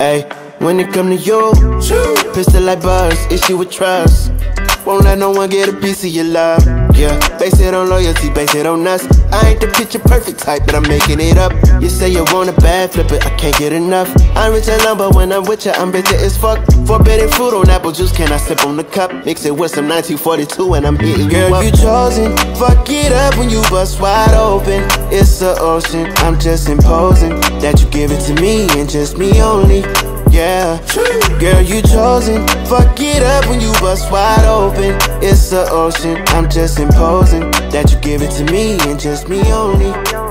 Hey, when it come to you, pistol like buzz, issue with trust. Won't let no one get a piece of your love. Yeah, base it on loyalty, base it on us. I ain't the picture perfect type, but I'm making it up. You say you want a bad flip it, I can't get enough. I'm rich and lumber when I'm with you, I'm bitter as fuck. Forbidden fruit on apple juice, can I sip on the cup? Mix it with some 1942 and I'm hitting Girl, you up. you chosen, fuck it up when you bust wide open. It's the ocean, I'm just imposing that you give it to me and just me only Girl, you chosen. Fuck it up when you bust wide open. It's the ocean. I'm just imposing that you give it to me and just me only.